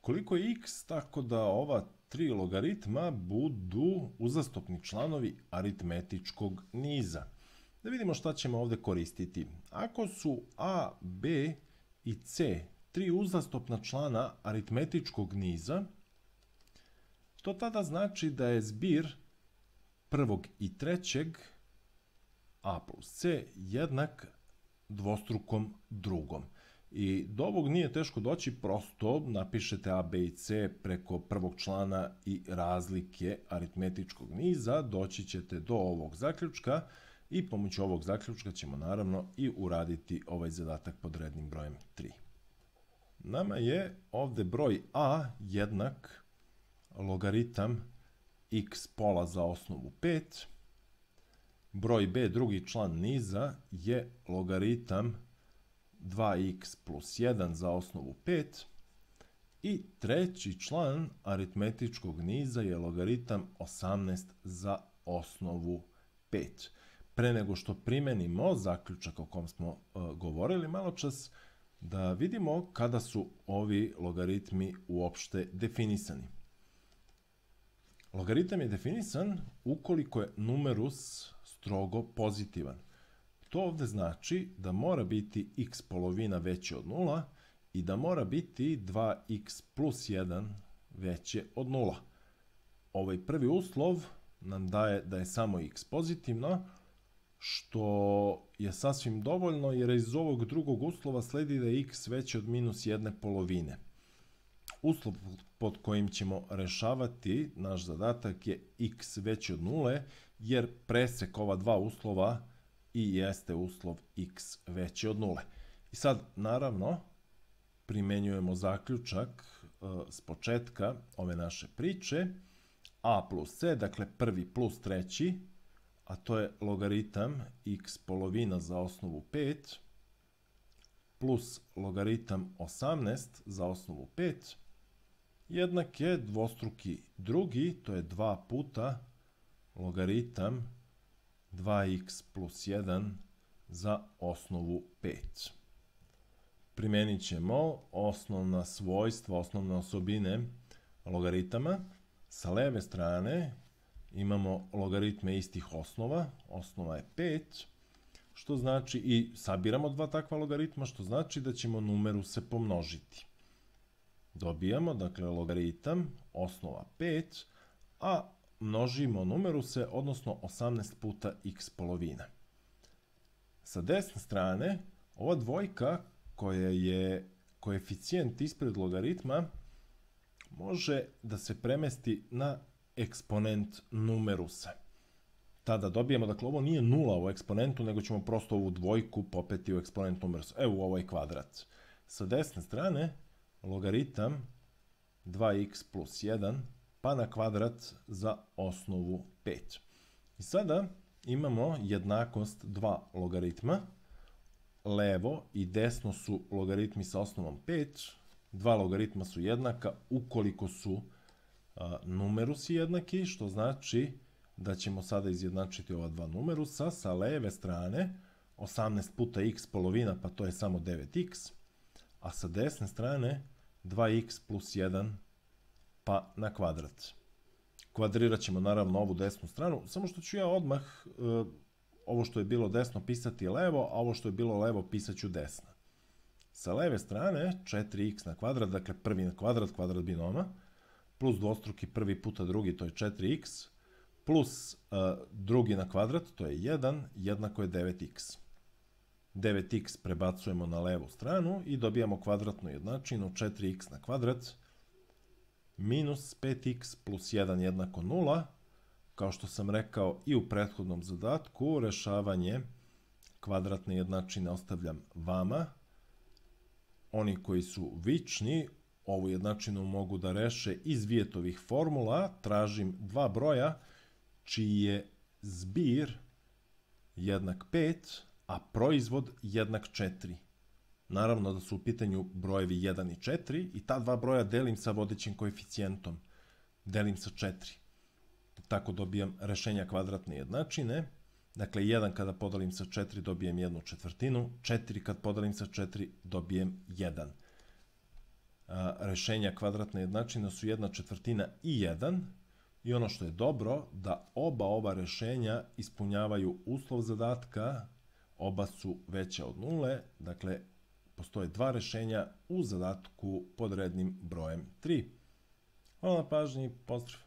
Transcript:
koliko je x tako da ova tri logaritma budu uzastopni članovi aritmetičkog niza. Da vidimo šta ćemo ovdje koristiti. Ako su a, b i c tri uzastopna člana aritmetičkog niza, to tada znači da je zbir prvog i trećeg a plus c jednak dvostrukom drugom. I do ovog nije teško doći, prosto napišete a, b i c preko prvog člana i razlike aritmetičkog niza, doći ćete do ovog zaključka i pomoću ovog zaključka ćemo naravno i uraditi ovaj zadatak pod rednim brojem 3. Nama je ovdje broj a jednak logaritam x pola za osnovu 5, broj b drugi član niza je logaritam 2x plus 1 za osnovu 5 i treći član aritmetičkog niza je logaritam 18 za osnovu 5. Pre nego što primenimo zaključak o kom smo e, govorili malo čas, da vidimo kada su ovi logaritmi uopšte definisani. Logaritam je definisan ukoliko je numerus strogo pozitivan. To ovdje znači da mora biti x polovina veće od nula i da mora biti 2x plus 1 veće od nula. Ovaj prvi uslov nam daje da je samo x pozitivno, što je sasvim dovoljno jer iz ovog drugog uslova sledi da je x veće od minus jedne polovine. Uslov pod kojim ćemo rešavati naš zadatak je x veće od nule, jer presek ova dva uslova i jeste uslov x veći od nule. I sad, naravno, primenjujemo zaključak e, s početka ove naše priče, a plus c, dakle prvi plus treći, a to je logaritam x polovina za osnovu 5, plus logaritam 18 za osnovu 5, jednak je dvostruki drugi, to je 2 puta logaritam 2x plus 1 za osnovu 5. Primenit ćemo osnovna svojstva, osnovne osobine logaritama. Sa leve strane imamo logaritme istih osnova, osnova je 5, što znači i sabiramo dva takva logaritma, što znači da ćemo numeru se pomnožiti. Dobijamo, dakle, logaritam osnova 5, a množimo numeru se, odnosno 18 puta x polovina. Sa desne strane, ova dvojka koja je koeficijent ispred logaritma može da se premesti na eksponent numerusa. Tada dobijemo, dakle ovo nije nula u eksponentu, nego ćemo prosto ovu dvojku popeti u eksponent numerusa. Evo u ovaj kvadrat. Sa desne strane, logaritam 2x plus 1 pa na kvadrat za osnovu 5. I sada imamo jednakost dva logaritma. Levo i desno su logaritmi sa osnovom 5. Dva logaritma su jednaka ukoliko su numerusi jednaki, što znači da ćemo sada izjednačiti ova dva numerusa. Sa leve strane 18 puta x polovina, pa to je samo 9x. A sa desne strane 2x plus 1 pa na kvadrat. Kvadrirat ćemo naravno ovu desnu stranu, samo što ću ja odmah e, ovo što je bilo desno pisati levo, a ovo što je bilo levo pisat ću desno. Sa leve strane 4x na kvadrat, dakle prvi na kvadrat, kvadrat binoma, plus dvostruki prvi puta drugi, to je 4x, plus e, drugi na kvadrat, to je 1, jednako je 9x. 9x prebacujemo na levu stranu i dobijamo kvadratnu jednačinu 4x na kvadrat, minus 5x plus 1 jednako 0. Kao što sam rekao i u prethodnom zadatku, rešavanje kvadratne jednačine ostavljam vama. Oni koji su vični, ovu jednačinu mogu da reše iz vijetovih formula. Tražim dva broja čiji je zbir jednak 5, a proizvod jednak 4. Naravno da su u pitanju brojevi 1 i 4 i ta dva broja delim sa vodećim koeficijentom. Delim sa 4. Tako dobijam rešenja kvadratne jednačine. Dakle, 1 kada podelim sa 4 dobijem jednu četvrtinu, 4 kad podelim sa 4 dobijem 1. rešenja kvadratne jednačine su jedna četvrtina i jedan, i ono što je dobro, da oba ova rešenja ispunjavaju uslov zadatka, oba su veća od nule, dakle, postoje dva rešenja u zadatku pod rednim brojem 3. Hvala na pažnji, pozdrav!